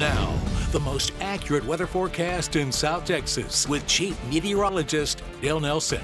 Now, the most accurate weather forecast in South Texas with Chief Meteorologist Dale Nelson.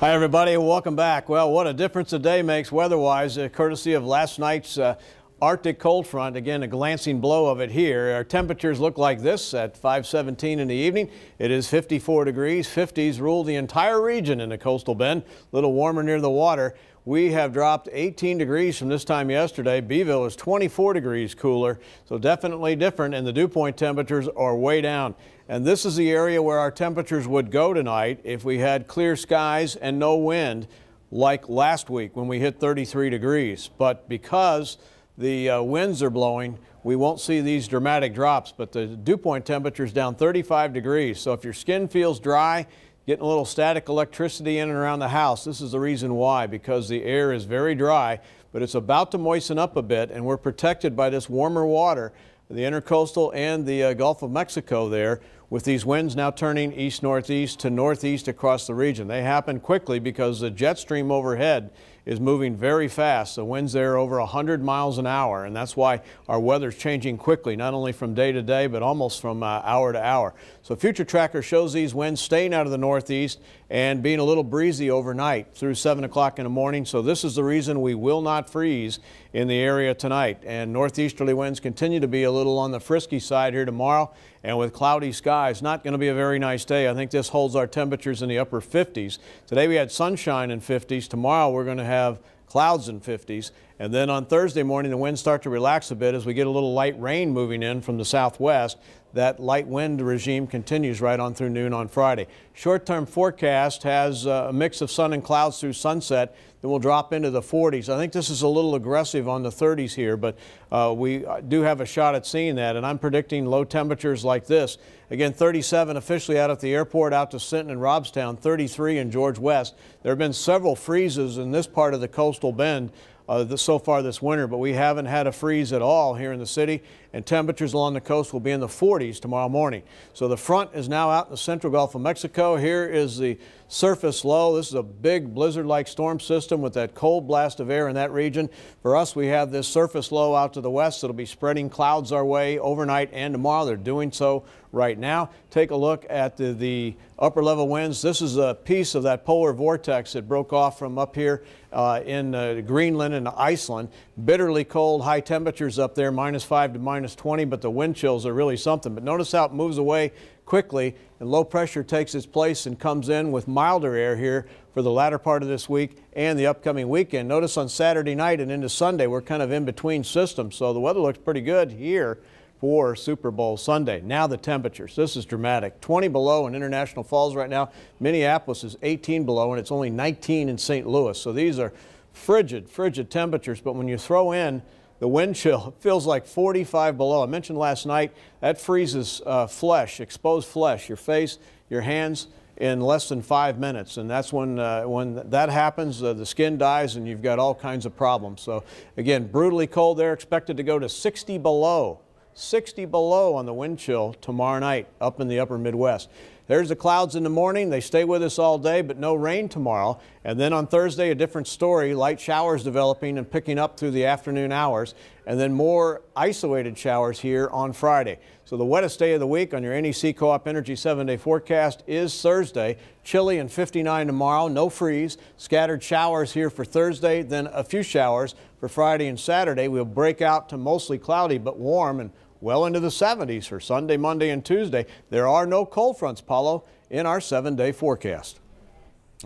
Hi, everybody. Welcome back. Well, what a difference a day makes weather-wise, uh, courtesy of last night's uh, Arctic cold front. Again, a glancing blow of it here. Our temperatures look like this at 517 in the evening. It is 54 degrees. 50s rule the entire region in the coastal bend. A little warmer near the water. We have dropped 18 degrees from this time yesterday. Beeville is 24 degrees cooler, so definitely different, and the dew point temperatures are way down. And this is the area where our temperatures would go tonight if we had clear skies and no wind like last week when we hit 33 degrees. But because the uh, winds are blowing, we won't see these dramatic drops, but the dew point temperature is down 35 degrees. So if your skin feels dry, getting a little static electricity in and around the house, this is the reason why, because the air is very dry, but it's about to moisten up a bit, and we're protected by this warmer water, the intercoastal and the uh, Gulf of Mexico there, with these winds now turning east-northeast to northeast across the region. They happen quickly because the jet stream overhead is moving very fast. The winds there are over 100 miles an hour, and that's why our weather's changing quickly, not only from day to day, but almost from uh, hour to hour. So Future Tracker shows these winds staying out of the northeast and being a little breezy overnight through 7 o'clock in the morning. So this is the reason we will not freeze in the area tonight. And northeasterly winds continue to be a little on the frisky side here tomorrow. And with cloudy skies, not going to be a very nice day. I think this holds our temperatures in the upper 50s. Today we had sunshine in 50s. Tomorrow we're going to have clouds in 50s. And then on Thursday morning, the winds start to relax a bit as we get a little light rain moving in from the southwest. That light wind regime continues right on through noon on Friday. Short-term forecast has uh, a mix of sun and clouds through sunset that will drop into the 40s. I think this is a little aggressive on the 30s here, but uh, we do have a shot at seeing that, and I'm predicting low temperatures like this. Again, 37 officially out at the airport, out to Sinton and Robstown, 33 in George West. There have been several freezes in this part of the coastal bend uh, this, so far this winter, but we haven't had a freeze at all here in the city, and temperatures along the coast will be in the 40s tomorrow morning. So the front is now out in the central Gulf of Mexico. Here is the surface low. This is a big blizzard-like storm system with that cold blast of air in that region. For us, we have this surface low out to the west that'll be spreading clouds our way overnight and tomorrow. They're doing so right now. Take a look at the, the upper level winds. This is a piece of that polar vortex that broke off from up here uh, in uh, Greenland and Iceland. Bitterly cold, high temperatures up there, minus 5 to minus 20, but the wind chills are really something. But notice how it moves away quickly and low pressure takes its place and comes in with milder air here for the latter part of this week and the upcoming weekend. Notice on Saturday night and into Sunday, we're kind of in between systems, so the weather looks pretty good here for Super Bowl Sunday. Now the temperatures. This is dramatic. 20 below in International Falls right now. Minneapolis is 18 below and it's only 19 in St. Louis. So these are frigid, frigid temperatures. But when you throw in the wind chill, it feels like 45 below. I mentioned last night that freezes uh, flesh, exposed flesh, your face, your hands in less than five minutes. And that's when, uh, when that happens, uh, the skin dies and you've got all kinds of problems. So again, brutally cold there, expected to go to 60 below 60 below on the wind chill tomorrow night up in the upper Midwest. There's the clouds in the morning. They stay with us all day, but no rain tomorrow. And then on Thursday, a different story. Light showers developing and picking up through the afternoon hours. And then more isolated showers here on Friday. So the wettest day of the week on your NEC Co-op Energy 7-day forecast is Thursday. Chilly and 59 tomorrow. No freeze. Scattered showers here for Thursday. Then a few showers for Friday and Saturday. We'll break out to mostly cloudy but warm and well into the 70s for Sunday, Monday, and Tuesday. There are no cold fronts, Paulo, in our seven-day forecast.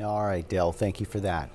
All right, Dale, thank you for that.